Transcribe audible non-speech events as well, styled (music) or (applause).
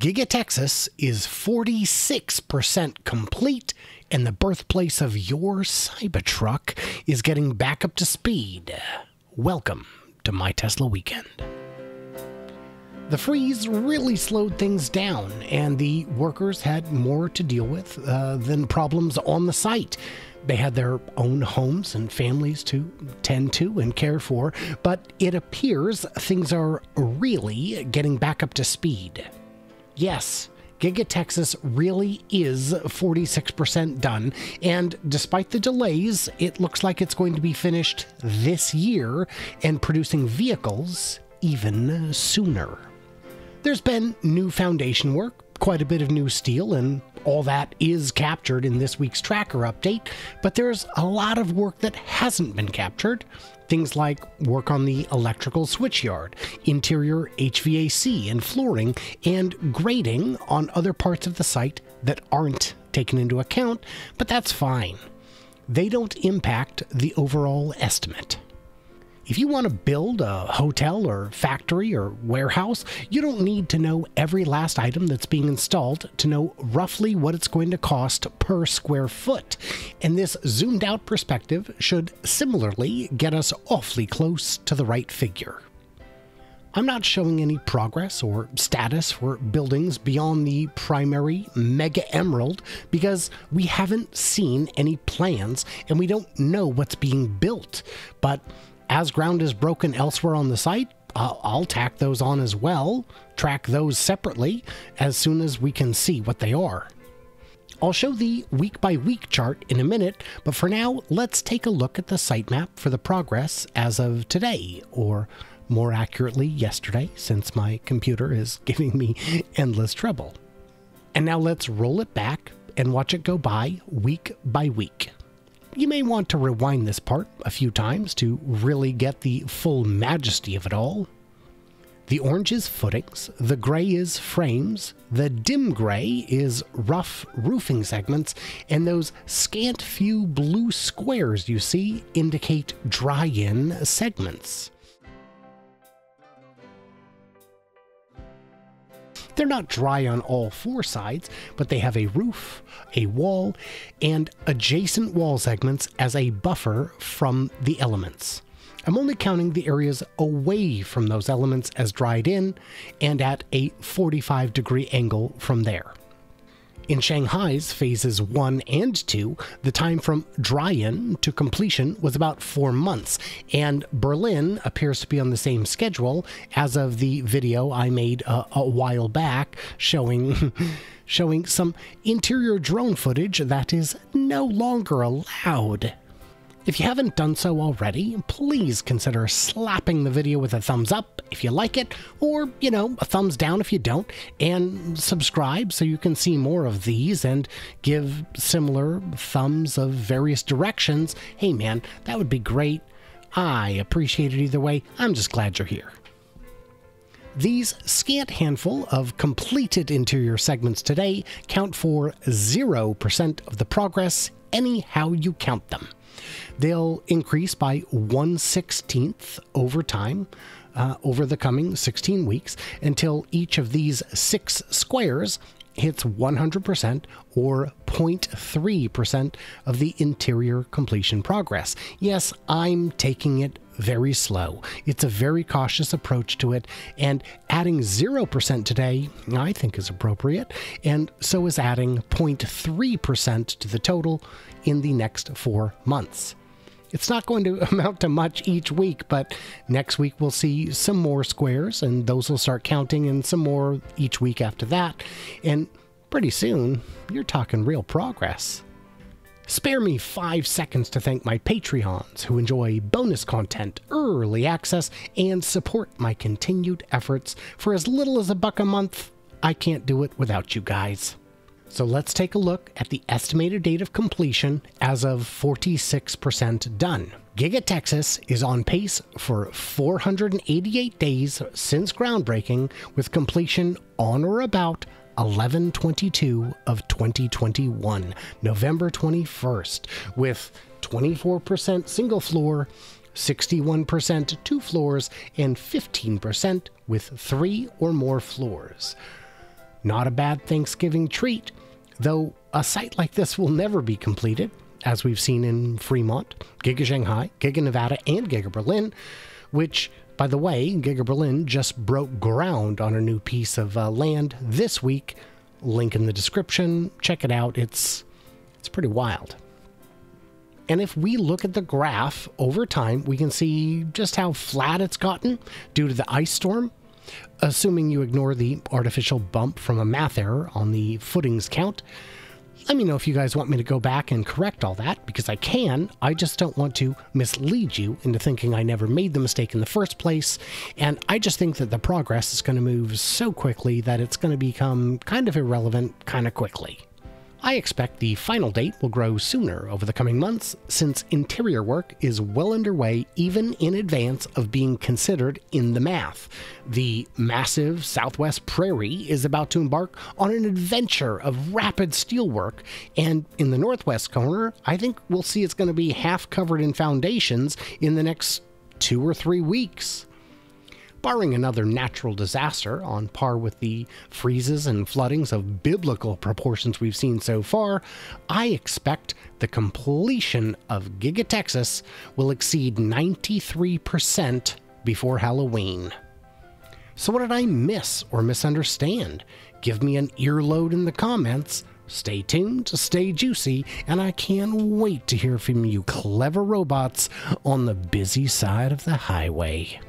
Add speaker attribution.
Speaker 1: Giga Texas is 46% complete, and the birthplace of your Cybertruck is getting back up to speed. Welcome to My Tesla Weekend. The freeze really slowed things down, and the workers had more to deal with uh, than problems on the site. They had their own homes and families to tend to and care for, but it appears things are really getting back up to speed. Yes, Giga Texas really is 46% done, and despite the delays, it looks like it's going to be finished this year and producing vehicles even sooner. There's been new foundation work, quite a bit of new steel, and all that is captured in this week's tracker update, but there's a lot of work that hasn't been captured. Things like work on the electrical switchyard, interior HVAC and flooring, and grading on other parts of the site that aren't taken into account, but that's fine. They don't impact the overall estimate. If you want to build a hotel or factory or warehouse, you don't need to know every last item that's being installed to know roughly what it's going to cost per square foot. And this zoomed out perspective should similarly get us awfully close to the right figure. I'm not showing any progress or status for buildings beyond the primary Mega Emerald because we haven't seen any plans and we don't know what's being built. But as ground is broken elsewhere on the site, I'll, I'll tack those on as well, track those separately as soon as we can see what they are. I'll show the week by week chart in a minute, but for now, let's take a look at the sitemap for the progress as of today, or more accurately, yesterday, since my computer is (laughs) giving me endless trouble. And now let's roll it back and watch it go by week by week. You may want to rewind this part a few times to really get the full majesty of it all. The orange is footings, the gray is frames, the dim gray is rough roofing segments, and those scant few blue squares you see indicate dry in segments. They're not dry on all four sides, but they have a roof, a wall, and adjacent wall segments as a buffer from the elements. I'm only counting the areas away from those elements as dried in and at a 45 degree angle from there. In Shanghai's phases 1 and 2, the time from dry in to completion was about four months, and Berlin appears to be on the same schedule as of the video I made a, a while back showing. (laughs) showing some interior drone footage that is no longer allowed. If you haven't done so already, please consider slapping the video with a thumbs up if you like it, or, you know, a thumbs down if you don't, and subscribe so you can see more of these and give similar thumbs of various directions. Hey man, that would be great. I appreciate it either way. I'm just glad you're here. These scant handful of completed interior segments today count for 0% of the progress, anyhow you count them. They'll increase by 1 16th over time. Uh, over the coming 16 weeks until each of these six squares hits 100% or 0.3% of the interior completion progress. Yes, I'm taking it very slow. It's a very cautious approach to it, and adding 0% today, I think, is appropriate, and so is adding 0.3% to the total in the next four months. It's not going to (laughs) amount to much each week, but next week we'll see some more squares, and those will start counting, and some more each week after that. And pretty soon, you're talking real progress. Spare me five seconds to thank my Patreons who enjoy bonus content, early access, and support my continued efforts for as little as a buck a month. I can't do it without you guys. So let's take a look at the estimated date of completion as of 46% done. Giga Texas is on pace for 488 days since groundbreaking, with completion on or about 1122 of 2021, November 21st, with 24% single floor, 61% two floors, and 15% with three or more floors. Not a bad Thanksgiving treat, though a site like this will never be completed, as we've seen in Fremont, Giga Shanghai, Giga Nevada, and Giga Berlin, which, by the way, Giga Berlin just broke ground on a new piece of uh, land this week. Link in the description. Check it out. It's it's pretty wild. And if we look at the graph over time, we can see just how flat it's gotten due to the ice storm. Assuming you ignore the artificial bump from a math error on the footings count, let me know if you guys want me to go back and correct all that, because I can. I just don't want to mislead you into thinking I never made the mistake in the first place. And I just think that the progress is going to move so quickly that it's going to become kind of irrelevant kind of quickly. I expect the final date will grow sooner over the coming months, since interior work is well underway even in advance of being considered in the math. The massive Southwest Prairie is about to embark on an adventure of rapid steelwork, and in the Northwest corner, I think we'll see it's going to be half covered in foundations in the next two or three weeks barring another natural disaster on par with the freezes and floodings of biblical proportions we've seen so far, I expect the completion of Giga Texas will exceed 93% before Halloween. So, what did I miss or misunderstand? Give me an earload in the comments. Stay tuned, stay juicy, and I can't wait to hear from you clever robots on the busy side of the highway.